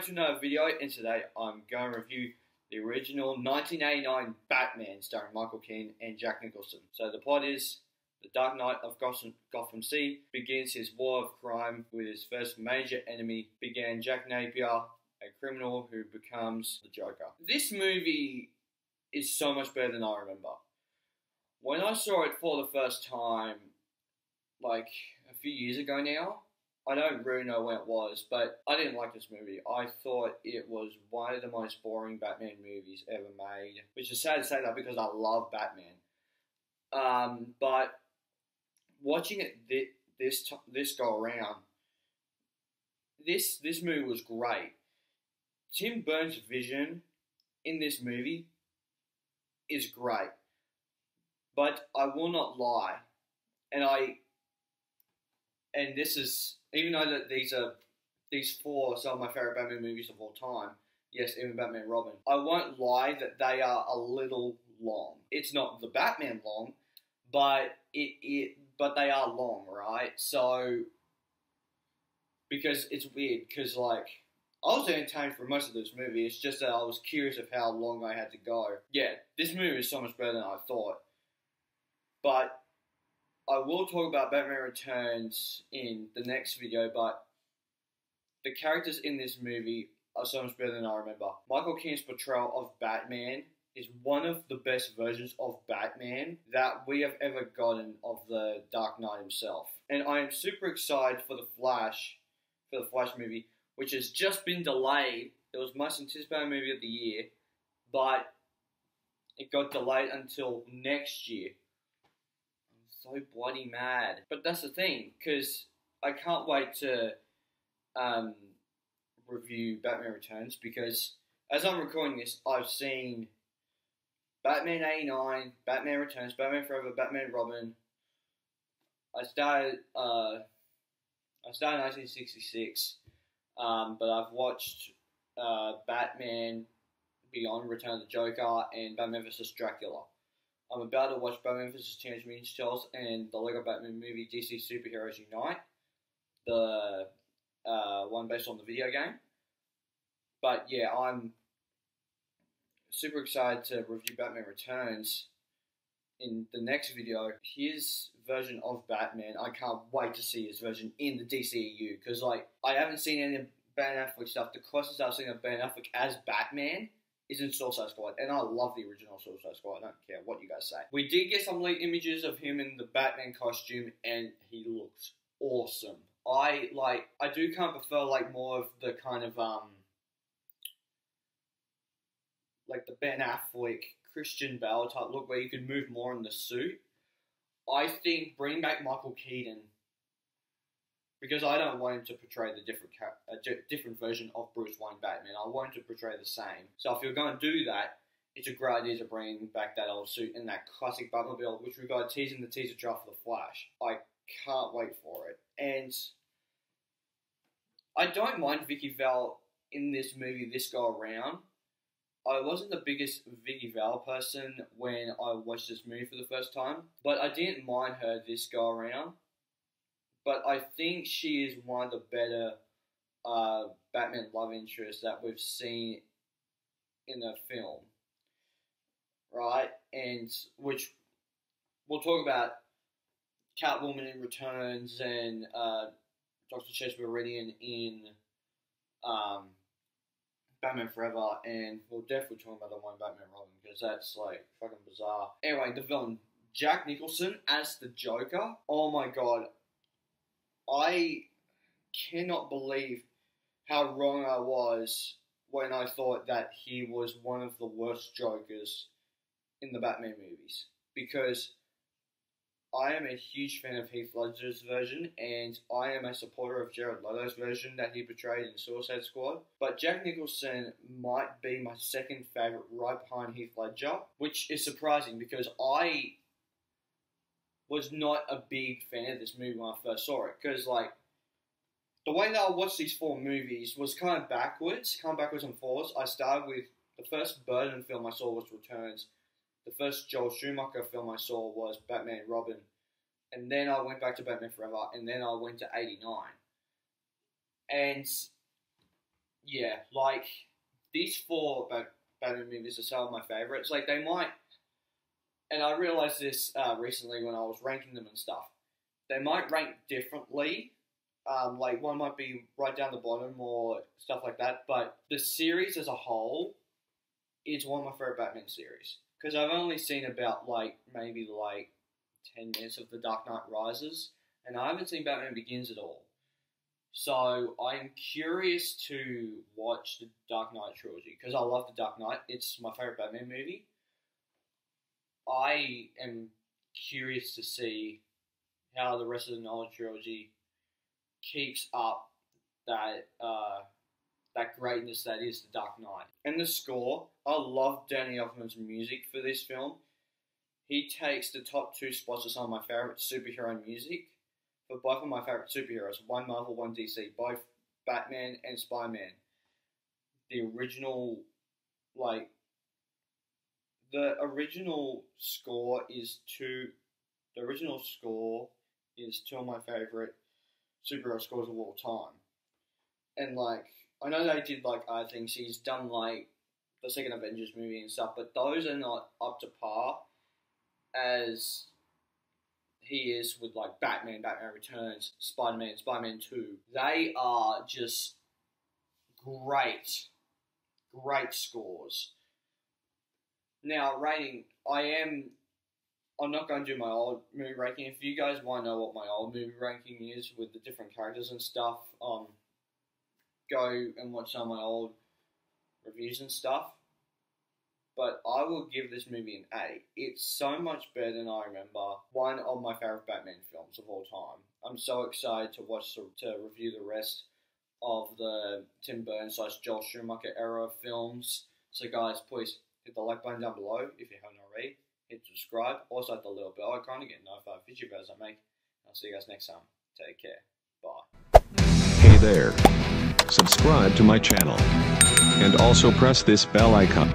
back to another video, and today I'm going to review the original 1989 Batman starring Michael Keaton and Jack Nicholson. So the plot is the Dark Knight of Gotham, Gotham City begins his war of crime with his first major enemy, began Jack Napier, a criminal who becomes the Joker. This movie is so much better than I remember. When I saw it for the first time, like a few years ago now, I don't really know when it was, but I didn't like this movie. I thought it was one of the most boring Batman movies ever made, which is sad to say that because I love Batman. Um, but watching it th- this t- this go around, this this movie was great. Tim Burton's vision in this movie is great, but I will not lie, and I and this is even though that these are these four are some of my favorite Batman movies of all time. Yes, even Batman Robin. I won't lie that they are a little long. It's not the Batman long, but it it but they are long, right? So because it's weird because like I was entertained for most of this movie. It's just that I was curious of how long I had to go. Yeah, this movie is so much better than I thought. But I will talk about Batman Returns in the next video, but the characters in this movie are so much better than I remember. Michael Keaton's portrayal of Batman is one of the best versions of Batman that we have ever gotten of the Dark Knight himself. And I am super excited for the Flash, for the Flash movie, which has just been delayed. It was most anticipated movie of the year, but it got delayed until next year so bloody mad. But that's the thing, because I can't wait to um, review Batman Returns because as I'm recording this, I've seen Batman 89, Batman Returns, Batman Forever, Batman Robin. I started, uh, I started in 1966, um, but I've watched uh, Batman Beyond Return of the Joker and Batman vs. Dracula. I'm about to watch Batman vs. Teenage Mutant Turtles and the Lego Batman movie DC Superheroes Unite, the uh, one based on the video game. But yeah, I'm super excited to review Batman Returns in the next video. His version of Batman, I can't wait to see his version in the DCEU because like I haven't seen any Ben Affleck stuff. The closest I've seen of Ben Affleck as Batman is in Suicide Squad, and I love the original Suicide Squad. I don't care what you guys say. We did get some late images of him in the Batman costume, and he looks awesome. I like. I do kind of prefer like more of the kind of um, like the Ben Affleck, Christian Bale type look, where you can move more in the suit. I think bring back Michael Keaton because I don't want him to portray the different a uh, different version of Bruce Wayne Batman. I want him to portray the same. So if you're going to do that, it's a great idea to bring back that old suit and that classic Batmobile, which we got in the teaser trailer for the Flash. I can't wait for it, and I don't mind Vicki Vale in this movie this go around. I wasn't the biggest Vicki Vale person when I watched this movie for the first time, but I didn't mind her this go around but I think she is one of the better uh, Batman love interests that we've seen in a film, right? And which we'll talk about Catwoman in Returns and uh, Doctor Chase Meridian in um, Batman Forever, and we'll definitely talk about the one Batman Robin because that's like fucking bizarre. Anyway, the villain Jack Nicholson as the Joker. Oh my god, I cannot believe how wrong I was when I thought that he was one of the worst Jokers in the Batman movies. Because I am a huge fan of Heath Ledger's version, and I am a supporter of Jared Leto's version that he portrayed in Suicide Squad. But Jack Nicholson might be my second favorite, right behind Heath Ledger, which is surprising because I was not a big fan of this movie when I first saw it because like the way that I watched these four movies was kind of backwards, kind of backwards and forwards. I started with the first Burton film I saw was Returns. The first Joel Schumacher film I saw was Batman Robin. And then I went back to Batman Forever, and then I went to 89. And yeah, like these four Batman movies are some of my favorites. Like they might, and I realized this uh, recently when I was ranking them and stuff. They might rank differently. Um, like one might be right down the bottom or stuff like that. But the series as a whole is one of my favorite Batman series because I've only seen about like maybe like ten minutes of the Dark Knight Rises, and I haven't seen Batman Begins at all. So I'm curious to watch the Dark Knight trilogy because I love the Dark Knight. It's my favorite Batman movie. I am curious to see how the rest of the Nolan trilogy keeps up that uh, that greatness that is the Dark Knight. And the score, I love Danny Elfman's music for this film. He takes the top two spots of some of my favorite superhero music for both of my favorite superheroes, one Marvel, one DC, both Batman and Spider Man. The original, like, the original score is two. The original score is two of my favorite superhero scores of all time. And like, I know they did like other things. He's done like the second Avengers movie and stuff, but those are not up to par as he is with like Batman, Batman Returns, Spider Man, Spider Man 2. They are just great, great scores. Now, rating, I am. I'm not going to do my old movie ranking. If you guys want to know what my old movie ranking is with the different characters and stuff, um, go and watch some of my old reviews and stuff but I will give this movie an A. It's so much better than I remember. One of my favorite Batman films of all time. I'm so excited to watch the, to review the rest of the Tim Burton slash Joel Schumacher era films. So guys, please hit the like button down below if you haven't already. Hit subscribe. Also hit the little bell icon to get notified of future videos I make. I'll see you guys next time. Take care. Bye. Hey there. Subscribe to my channel. And also press this bell icon.